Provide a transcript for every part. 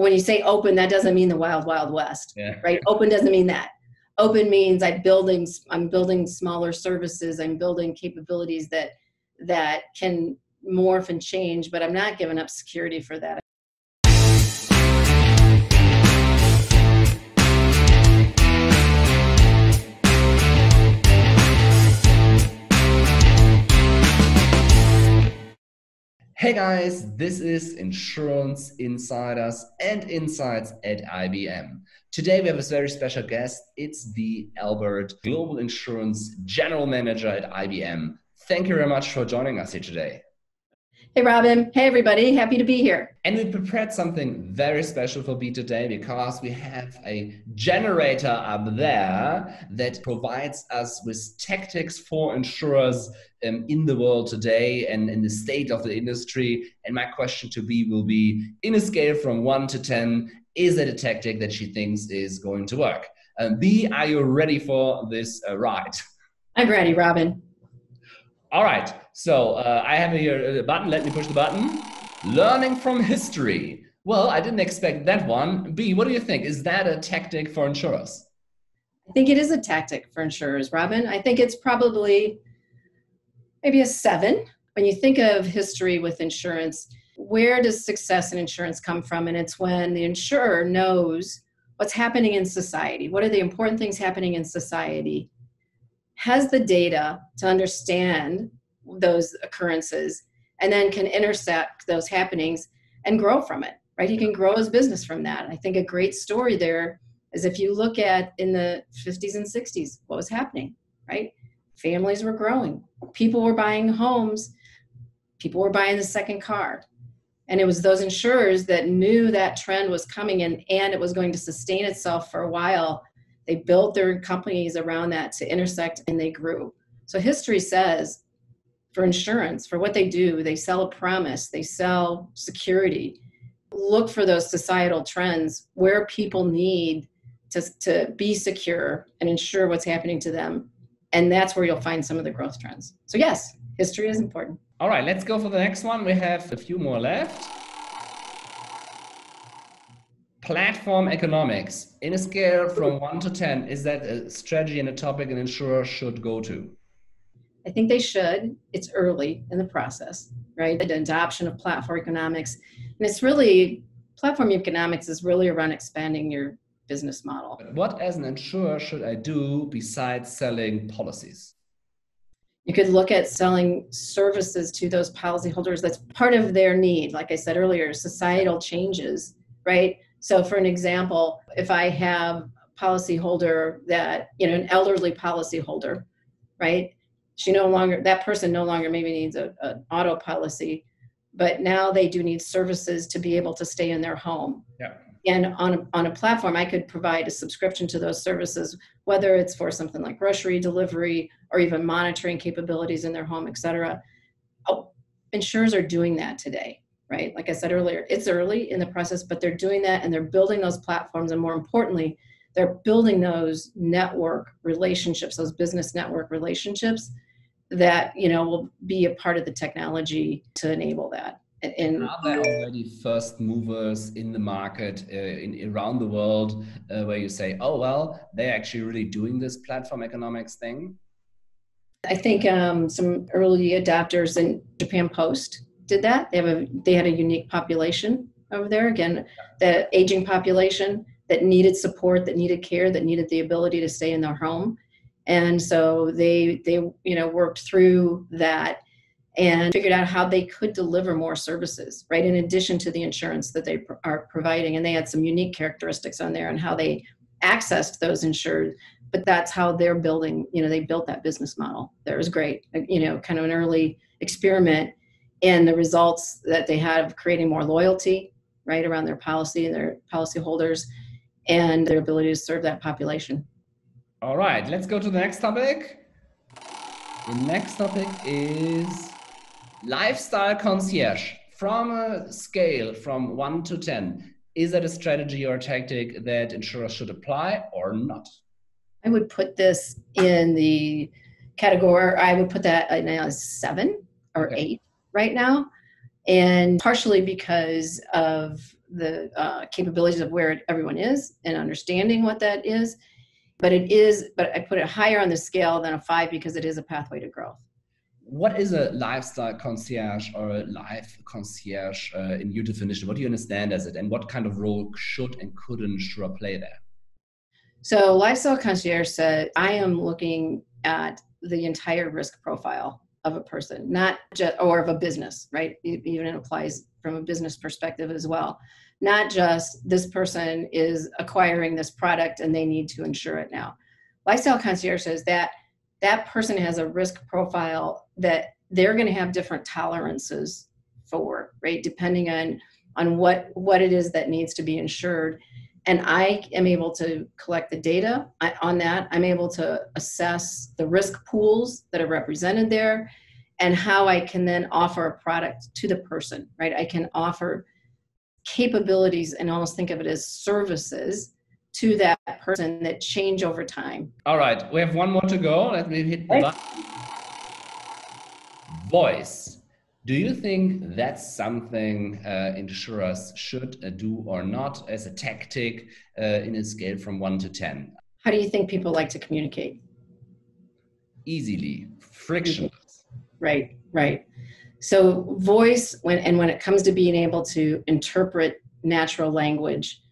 when you say open, that doesn't mean the wild, wild west, Yeah. right? Open doesn't mean that. Open means I'm building, I'm building smaller services. I'm building capabilities that that can morph and change, but I'm not giving up security for that. Hey guys, this is Insurance Insiders and Insights at IBM. Today we have a very special guest. It's Bea Elbert Global Insurance General Manager at IBM. Thank you very much for joining us here today. Hey, Robin. Hey, everybody. Happy to be here. And we prepared something very special for Bea today because we have a generator up there that provides us with tactics for insurers um, in the world today and in the state of the industry. And my question to Bea will be in a scale from one to 10, is it a tactic that she thinks is going to work? Um, Bea, are you ready for this uh, ride? I'm ready, Robin. All right, so uh, I have here a button. Let me push the button. Learning from history. Well, I didn't expect that one. Bea, what do you think? Is that a tactic for insurers? I think it is a tactic for insurers, Robin. I think it's probably maybe a seven. When you think of history with insurance, where does success in insurance come from? And it's when the insurer knows what's happening in society. What are the important things happening in society? Has the data to understand those occurrences and then can intersect those happenings and grow from it right? He can grow his business from that. I think a great story there is if you look at in the 50s and 60s what was happening right? Families were growing. People were buying homes. People were buying the second car. And it was those insurers that knew that trend was coming in and it was going to sustain itself for a while they built their companies around that to intersect and they grew. So history says for insurance, for what they do, they sell a promise, they sell security. Look for those societal trends where people need to, to be secure and ensure what's happening to them. And that's where you'll find some of the growth trends. So, yes, history is important. All right, let's go for the next one. We have a few more left. Platform economics. In a scale from one to 10, is that a strategy and a topic an insurer should go to? I think they should. It's early in the process, right? The adoption of platform economics. And it's really, platform economics is really around expanding your business model. What, as an insurer, should I do besides selling policies? You could look at selling services to those policyholders. That's part of their need. Like I said earlier, societal changes, right? So, for an example, if I have a policyholder that, you know, an elderly policyholder, right? She no longer, that person no longer maybe needs a, an auto policy, but now they do need services to be able to stay in their home. Yeah. And on a, on a platform, I could provide a subscription to those services, whether it's for something like grocery delivery or even monitoring capabilities in their home, et cetera. Oh, insurers are doing that today right? Like I said earlier, it's early in the process, but they're doing that and they're building those platforms. And more importantly, they're building those network relationships, those business network relationships that, you know, will be a part of the technology to enable that. And are there already first movers in the market uh, in, around the world uh, where you say, oh, well, they're actually really doing this platform economics thing? I think um, some early adopters in Japan Post did that. They have a they had a unique population over there. Again, the aging population that needed support, that needed care, that needed the ability to stay in their home, and so they they you know worked through that and figured out how they could deliver more services right in addition to the insurance that they are providing and they had some unique characteristics on there and how they accessed those insured but that's how they're building you know they built that business model that was great you know kind of an early experiment and the results that they had of creating more loyalty right around their policy and their policyholders and their ability to serve that population. All right, let's go to the next topic. The next topic is lifestyle concierge. From a scale from 1 to 10, is that a strategy or a tactic that insurers should apply or not? I would put this in the category, I would put that in a seven or okay. eight right now and partially because of the uh, capabilities of where everyone is and understanding what that is. But it is, but I put it higher on the scale than a five because it is a pathway to growth. What is a lifestyle concierge or a life concierge uh, in your definition? What do you understand as it, and what kind of role should and could an insurer play there? So, lifestyle concierge said, I am looking at the entire risk profile of a person, not just, or of a business, right? Even it applies from a business perspective as well. Not just this person is acquiring this product and they need to insure it now. Lifestyle concierge says that that person has a risk profile that they're going to have different tolerances for, right? Depending on on what what it is that needs to be insured and I am able to collect the data on that. I'm able to assess the risk pools that are represented there and how I can then offer a product to the person, right? I can offer capabilities and almost think of it as services to that person that change over time. All right, we have one more to go. Let me hit the button. Voice. Do you think that's something uh, insurers should uh, do or not as a tactic uh, in a scale from one to 10? How do you think people like to communicate? Easily, frictionless. Right, right. So, voice, when, and when it comes to being able to interpret natural language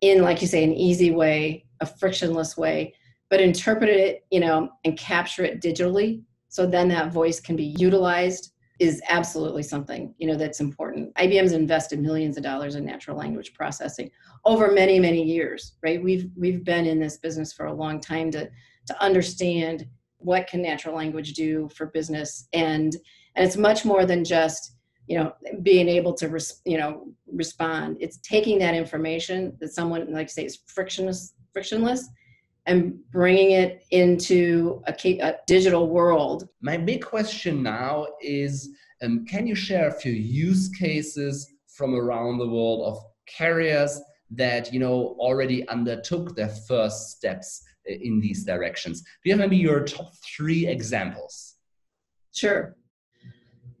in, like you say, an easy way, a frictionless way, but interpret it, you know, and capture it digitally. So then that voice can be utilized is absolutely something you know that's important. Ibm's invested millions of dollars in natural language processing over many many years right? We've we've been in this business for a long time to to understand what can natural language do for business. And and it's much more than just you know being able to res, you know respond. It's taking that information that someone like say is frictionless frictionless and bringing it into a, a, digital world. My big question now is um, can you share a few use cases from around the world of carriers that you know already undertook their first steps in these directions? Do you have maybe your top three examples? Sure.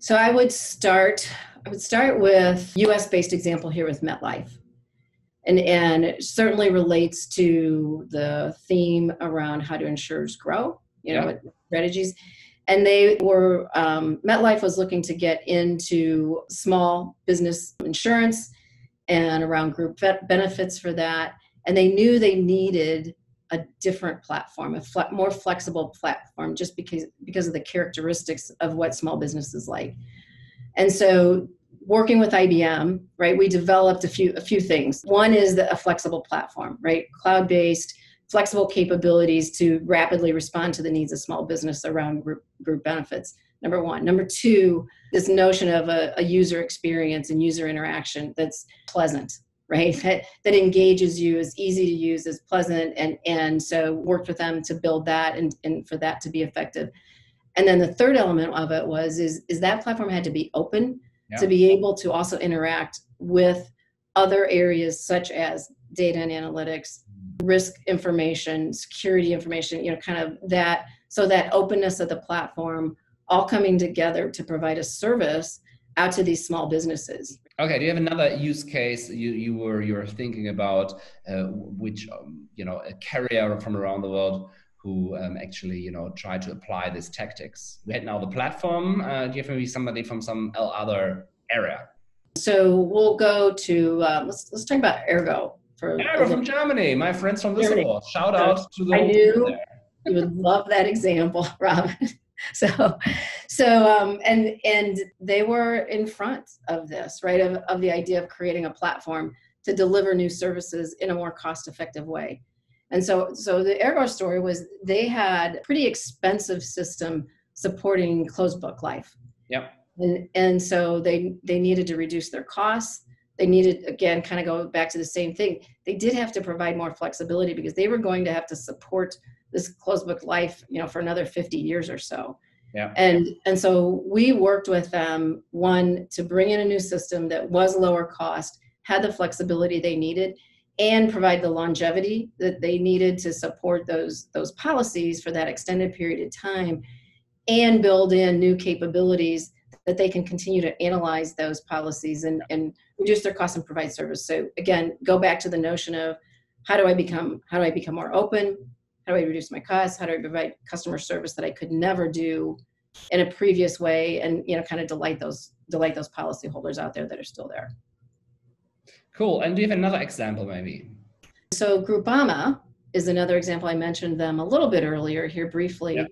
So I would start. I would start with U.S.-based example here with MetLife and and it certainly relates to the theme around how do insurers grow you know yeah. strategies. And they were um, metlife was looking to get into small business insurance and around group benefits for that. And they knew they needed a different platform a fle- more flexible platform just because because of the characteristics of what small business is like. And so working with IBM, right, we developed a few a few things. One is the, a flexible platform, right, cloud-based, flexible capabilities to rapidly respond to the needs of small business around group, group benefits. Number one. Number two, this notion of a, a user experience and user interaction that's pleasant, right? That, that engages you, is easy to use, is pleasant, and and so worked with them to build that and, and for that to be effective. And then the third element of it was is is that platform had to be open yeah. to be able to also interact with other areas such as data and analytics risk information security information you know kind of that so that openness of the platform all coming together to provide a service out to these small businesses okay do you have another use case you, you were you were thinking about uh, which um, you know a carrier from around the world who um, actually you know try to apply these tactics. We had now the platform. Uh, do you have maybe somebody from some other area? So we'll go to uh, let's let's talk about Ergo. For Ergo from Germany, my friends from Düsseldorf. Shout out to the. I knew you would love that example, Robin. so so um, and and they were in front of this right of, of the idea of creating a platform to deliver new services in a more cost effective way and so, so the Ergo story was they had a pretty expensive system supporting closed book life. Yep. And and so they they needed to reduce their costs. They needed again kind of go back to the same thing. They did have to provide more flexibility because they were going to have to support this closed book life, you know, for another 50 years or so. Yeah. And and so we worked with them one to bring in a new system that was lower cost, had the flexibility they needed, and provide the longevity that they needed to support those those policies for that extended period of time and build in new capabilities that they can continue to analyze those policies and, and reduce their costs and provide service. So again, go back to the notion of how do I become how do I become more open? How do I reduce my costs? How do I provide customer service that I could never do in a previous way and you know kind of delight those delight those policyholders out there that are still there. Cool. And do you have another example maybe? So Groupama is another example. I mentioned them a little bit earlier here briefly.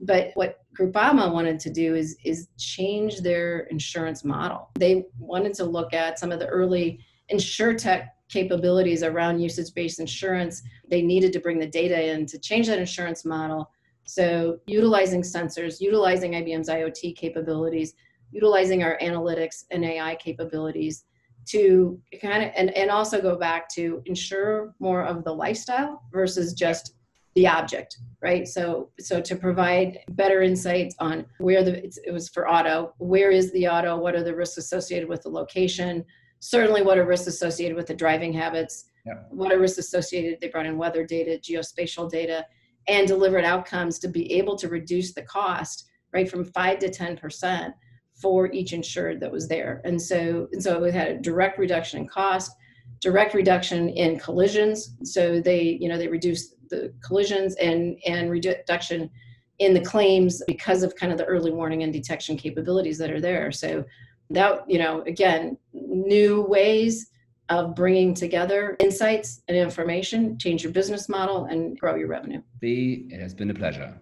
But what Groupama wanted to do is is change their insurance model. They wanted to look at some of the early insurtech capabilities around usage-based insurance. They needed to bring the data in to change that insurance model. So utilizing sensors, utilizing IBM's IoT capabilities, utilizing our analytics and AI capabilities to kind of and, and also go back to ensure more of the lifestyle versus just the object right? So so to provide better insights on where the it was for auto where is the auto? What are the risks associated with the location? Certainly what are risks associated with the driving habits? Yeah. what are risks associated they brought in weather data geospatial data and delivered outcomes to be able to reduce the cost right from 5 to 10 percent for each insured that was there. And so, and so it had a direct reduction in cost, direct reduction in collisions. So they, you know, they reduced the collisions and and reduction in the claims because of kind of the early warning and detection capabilities that are there. So that, you know, again, new ways of bringing together insights and information, change your business model, and grow your revenue. Bea, it has been a pleasure.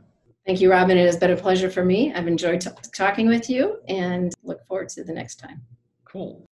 Thank you, Robin. It has been a pleasure for me. I've enjoyed t- talking with you and look forward to the next time. Cool.